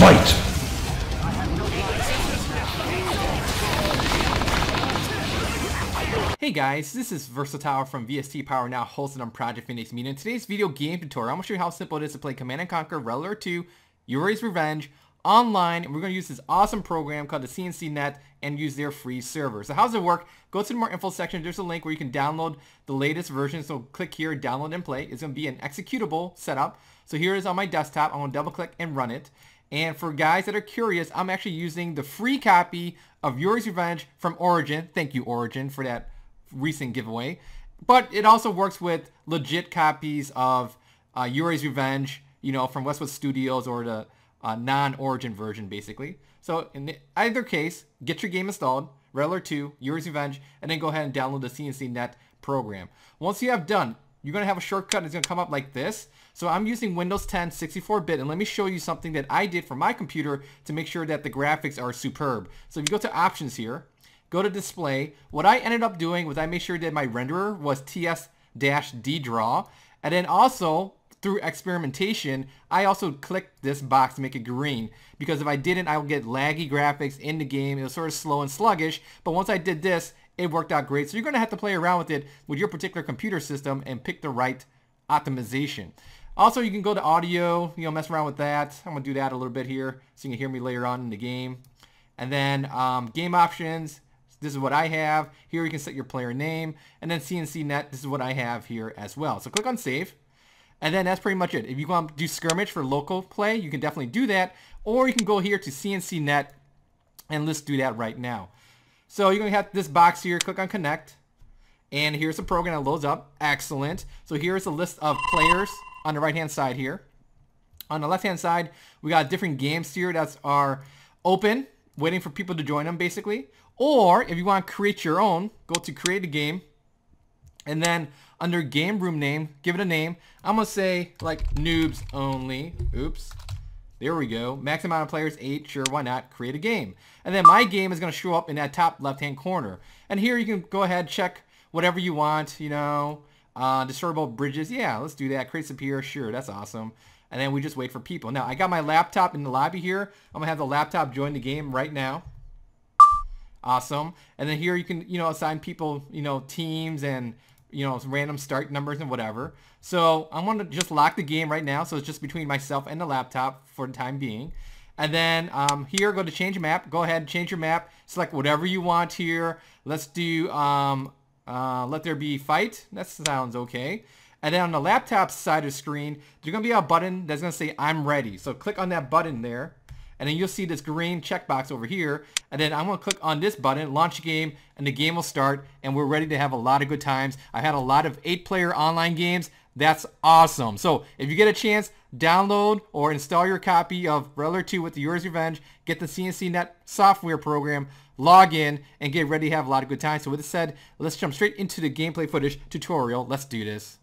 Fight! Hey guys, this is Versatile from VST Power Now hosted on Project Phoenix Media. In today's video game tutorial, I'm going to show you how simple it is to play Command & Conquer Alert 2 Yuri's Revenge online. And we're going to use this awesome program called the CNCNet and use their free server. So how does it work? Go to the more info section. There's a link where you can download the latest version. So click here, download and play. It's going to be an executable setup. So here is on my desktop. I'm going to double click and run it. And for guys that are curious, I'm actually using the free copy of Yuri's Revenge from Origin. Thank you, Origin, for that recent giveaway. But it also works with legit copies of uh, Yuri's Revenge, you know, from Westwood Studios or the uh, non-Origin version, basically. So in either case, get your game installed, Red Alert 2, Yuri's Revenge, and then go ahead and download the CNCNet program. Once you have done, you're going to have a shortcut. And it's going to come up like this. So I'm using Windows 10 64-bit, and let me show you something that I did for my computer to make sure that the graphics are superb. So if you go to Options here, go to display. What I ended up doing was I made sure that my renderer was TS-D-Draw. And then also, through experimentation, I also clicked this box to make it green. Because if I didn't, I would get laggy graphics in the game. It was sort of slow and sluggish. But once I did this, it worked out great. So you're going to have to play around with it with your particular computer system and pick the right optimization. Also, you can go to audio, you know, mess around with that. I'm going to do that a little bit here so you can hear me later on in the game. And then um, game options, this is what I have. Here you can set your player name. And then CNCNet, this is what I have here as well. So click on save. And then that's pretty much it. If you want to do skirmish for local play, you can definitely do that. Or you can go here to CNCNet and let's do that right now. So you're going to have this box here. Click on connect. And here's the program that loads up. Excellent. So here's a list of players on the right hand side here. On the left hand side, we got different games here that are open, waiting for people to join them basically. Or if you want to create your own, go to create a game. And then under game room name, give it a name. I'm going to say like noobs only. Oops. There we go. Max amount of players, 8. Sure, why not? Create a game. And then my game is going to show up in that top left-hand corner. And here you can go ahead, check whatever you want, you know. Uh, destroyable bridges. Yeah, let's do that. Create some Superior. Sure, that's awesome. And then we just wait for people. Now, I got my laptop in the lobby here. I'm going to have the laptop join the game right now. Awesome. And then here you can, you know, assign people, you know, teams and, you know, random start numbers and whatever. So I'm going to just lock the game right now. So it's just between myself and the laptop for the time being. And then um, here, go to change map. Go ahead, and change your map. Select whatever you want here. Let's do um, uh, let there be fight. That sounds okay. And then on the laptop side of the screen, there's going to be a button that's going to say I'm ready. So click on that button there. And then you'll see this green checkbox over here. And then I'm going to click on this button, launch game, and the game will start. And we're ready to have a lot of good times. I had a lot of eight-player online games. That's awesome. So if you get a chance, download or install your copy of Red Alert 2 with the Yuri's Revenge. Get the CNCNet software program, log in, and get ready to have a lot of good times. So with this said, let's jump straight into the gameplay footage tutorial. Let's do this.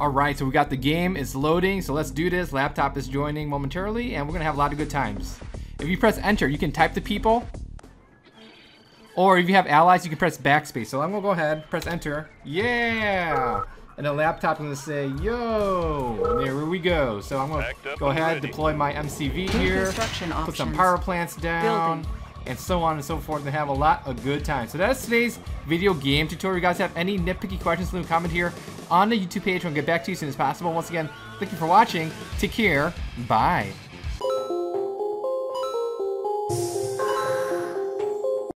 Alright, so we got the game, it's loading, so let's do this. Laptop is joining momentarily, and we're going to have a lot of good times. If you press enter, you can type the people. Or if you have allies, you can press backspace. So I'm going to go ahead, press enter. Yeah! And the laptop is going to say, yo! There we go. So I'm going to go ahead, deploy my MCV here, put some power plants down. Building and so on and so forth and have a lot of good time. So that's today's video game tutorial. If you guys have any nitpicky questions, leave a comment here on the YouTube page. We'll get back to you as soon as possible. Once again, thank you for watching. Take care. Bye.